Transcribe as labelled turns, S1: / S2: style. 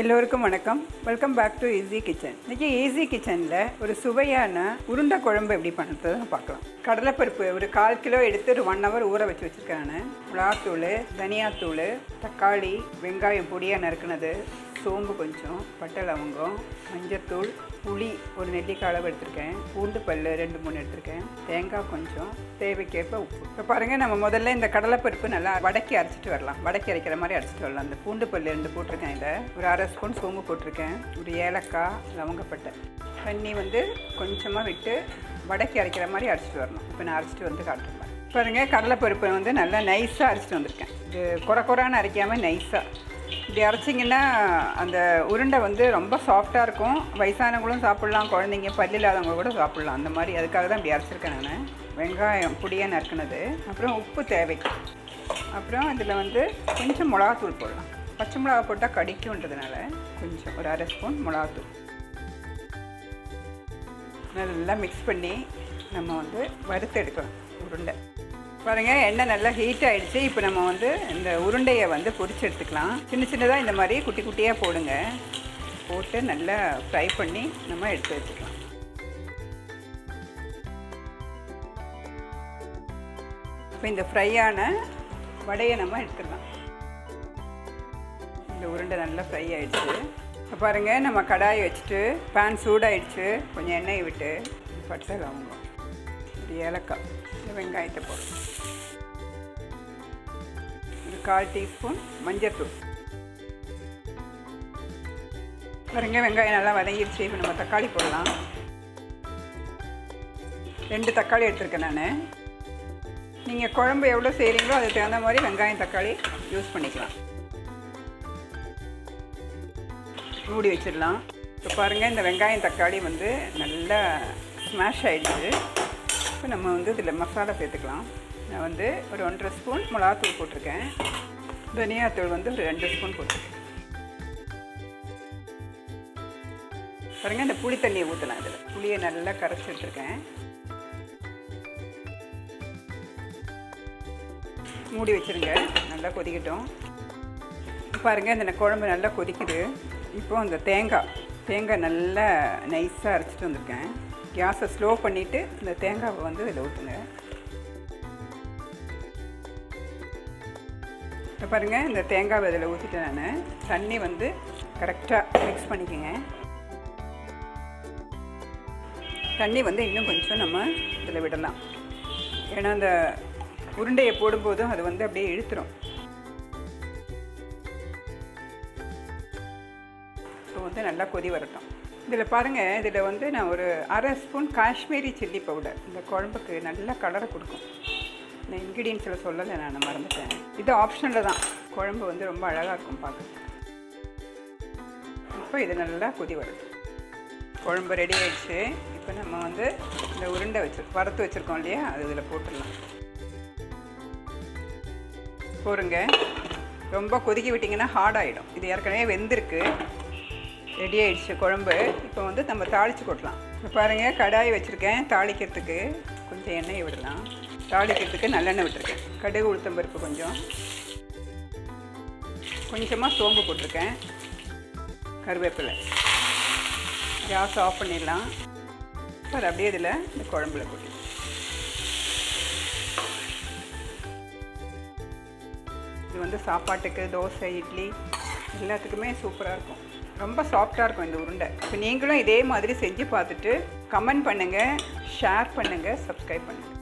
S1: எல்லோருக்கும் வணக்கம். Welcome back to easy kitchen இன்றைக்கி ஈஸி கிச்சனில் ஒரு சுவையான உருண்டை குழம்பு எப்படி பண்ணுறதுன்னு பார்க்கலாம். கடலைப்பருப்பு ஒரு கால் கிலோ எடுத்து ஒரு ஒன் ஹவர் ஊற வச்சு வச்சுருக்கேன் நான். மிளகாத்தூள் தனியாத்தூள் தக்காளி வெங்காயம் பொடியாக நறுக்குனது. சோம்பு கொஞ்சம் பட்டை லவங்கம் மஞ்சத்தூள் புளி ஒரு நெல்லிக்காய் அளவு எடுத்திருக்கேன். பூண்டு பல் ரெண்டு மூணு எடுத்திருக்கேன். தேங்காய் கொஞ்சம் தேவைக்கேற்ப உப்பு. இப்போ பாருங்கள் நம்ம முதல்ல இந்த கடலைப்பருப்பு நல்லா வடக்கி அரைச்சிட்டு வரலாம். வடக்கி அரைக்கிற மாதிரி அரைச்சிட்டு வரலாம். இந்த பூண்டு பல் ரெண்டு போட்டிருக்கேன் இதை. ஒரு அரை ஸ்பூன் சோம்பு போட்டிருக்கேன். ஒரு ஏலக்காய் லவங்கப்பட்டை. தண்ணி வந்து கொஞ்சமாக விட்டு வடக்கி அரைக்கிற மாதிரி அரைச்சிட்டு வரணும். இப்போ நான் அரைச்சிட்டு வந்து காட்டுறேன் பாருங்கள் கடலைப்பருப்பை வந்து நல்லா நைஸாக அரைச்சிட்டு வந்திருக்கேன். இது குறை குறான்னு அரைக்காமல் நைஸாக இப்படி அரைச்சிங்கன்னா அந்த உருண்டை வந்து ரொம்ப சாஃப்டாக இருக்கும். வயசானவங்களும் சாப்பிட்லாம் குழந்தைங்க பல்லு இல்லாதவங்க கூட சாப்பிட்லாம். அந்த மாதிரி அதுக்காக தான் இப்படி அரைச்சிருக்கேன் நான். வெங்காயம் பொடியாக நறுக்குனது. அப்புறம் உப்பு தேவைக்கு அப்புறம் இதில் வந்து கொஞ்சம் மிளகாத்தூள் போடலாம். பச்சை மிளகா போட்டால் கடிக்குன்றதுனால கொஞ்சம் ஒரு அரை ஸ்பூன் மிளகாத்தூள். நல்லா மிக்ஸ் பண்ணி நம்ம வந்து வறுத்து எடுக்கலாம் உருண்டை. பாருங்கள் எண்ணெய் நல்லா ஹீட் ஆகிடுச்சு இப்போ நம்ம வந்து இந்த உருண்டையை வந்து பொறிச்சு எடுத்துக்கலாம். சின்ன சின்னதாக இந்த மாதிரி குட்டி குட்டியாக போடுங்க. போட்டு நல்லா ஃப்ரை பண்ணி நம்ம எடுத்து வச்சுக்கலாம். இப்போ இந்த ஃப்ரையான வடையை நம்ம எடுத்துடலாம். இந்த உருண்டை நல்லா ஃப்ரை ஆகிடுச்சு பாருங்கள் நம்ம கடாயை வச்சுட்டு பேன் சூடாயிடுச்சு. கொஞ்சம் எண்ணெயை விட்டு பட்டை லவங்கம் ஒரு ஏலக்காய் இந்த வெங்காயத்தை போடுறோம். ஒரு கால் டீஸ்பூன் மஞ்சத்தூள். பாருங்க வெங்காயம் நல்லா வதங்கிடுச்சு இப்போ நம்ம தக்காளி போடலாம். ரெண்டு தக்காளி எடுத்திருக்கேன் நான். நீங்கள் குழம்பு எவ்வளோ செய்கிறீங்களோ அதுக்கு தகுந்த மாதிரி வெங்காயம் தக்காளி யூஸ் பண்ணிக்கலாம். மூடி வச்சிடலாம். இப்போ பாருங்கள் இந்த வெங்காயம் தக்காளி வந்து நல்லா ஸ்மாஷ் ஆகிடுச்சு இப்போ நம்ம வந்து இதில் மசாலா சேர்த்துக்கலாம். நான் வந்து ஒரு ஒன்றரை ஸ்பூன் மிளகாத்தூள் போட்டிருக்கேன். தனியாத்தூள் வந்து ஒரு ரெண்டு ஸ்பூன் போட்டிருக்கேன். பாருங்கள் இந்த புளி தண்ணியை ஊற்றலாம் இதில். புளியை நல்லா கரைச்சி எடுத்துருக்கேன். மூடி வச்சுருங்க. நல்லா கொதிக்கட்டும். பாருங்கள் இந்த குழம்பு நல்லா கொதிக்குது. இப்போது அந்த தேங்காய். தேங்காய் நல்லா நைஸாக அரைச்சிட்டு வந்திருக்கேன். கேஸை ஸ்லோ பண்ணிவிட்டு இந்த தேங்காவை வந்து இதில் ஊற்றுங்க. இப்போ பாருங்கள் இந்த தேங்காவை இதில் ஊற்றிட்டேன் நான். தண்ணி வந்து கரெக்டாக மிக்ஸ் பண்ணிக்கோங்க. தண்ணி வந்து இன்னும் கொஞ்சம் நம்ம இதில் விடலாம். ஏன்னா அந்த உருண்டையை போடும்போதும் அது வந்து அப்படியே இழுத்துரும். இப்போ வந்து நல்லா கொதி வரட்டும். இதில் பாருங்கள் இதில் வந்து நான் ஒரு அரை ஸ்பூன் காஷ்மீரி சில்லி பவுடர். இந்த குழம்புக்கு நல்லா கலரை கொடுக்கும். இந்த இன்க்ரீடியன்ஸில் சொல்லலை நான் மறந்துட்டேன். இது ஆப்ஷனில் தான். குழம்பு வந்து ரொம்ப அழகாக இருக்கும் பார்க்க. இப்போ இது நல்லா கொதி வருது. குழம்பு ரெடி ஆயிடுச்சு. இப்போ நம்ம வந்து இந்த உருண்டை வச்சு வறுத்து வச்சுருக்கோம் இல்லையா? அது இதில் போட்டுடலாம். போருங்க ரொம்ப கொதிக்க விட்டிங்கன்னா ஹார்ட் ஆகிடும் இது ஏற்கனவே வெந்திருக்கு. ரெடி ஆகிடுச்சு குழம்பு. இப்போ வந்து நம்ம தாளித்து கொட்டலாம். இப்போ பாருங்கள் கடாய் வச்சுருக்கேன் தாளிக்கிறதுக்கு. கொஞ்சம் எண்ணெயை விடலாம். தாளிக்கிறதுக்கு நல்லெண்ணெய் விட்டுருக்கேன். கடுகு உளுத்தம்பருப்பு கொஞ்சம். கொஞ்சமாக சோம்பு போட்டிருக்கேன். கருவேப்பிலை. கேஸ் ஆஃப் பண்ணிடலாம். அது அப்படியே இதில் இந்த குழம்புல போட்டு. இது வந்து சாப்பாட்டுக்கு தோசை இட்லி எல்லாத்துக்குமே சூப்பராக இருக்கும். ரொம்ப சாஃப்டாக இருக்கும் இந்த உருண்டை. இப்போ நீங்களும் இதே மாதிரி செஞ்சு பார்த்துட்டு கமெண்ட் பண்ணுங்கள் ஷேர் பண்ணுங்கள் சப்ஸ்கிரைப் பண்ணுங்கள்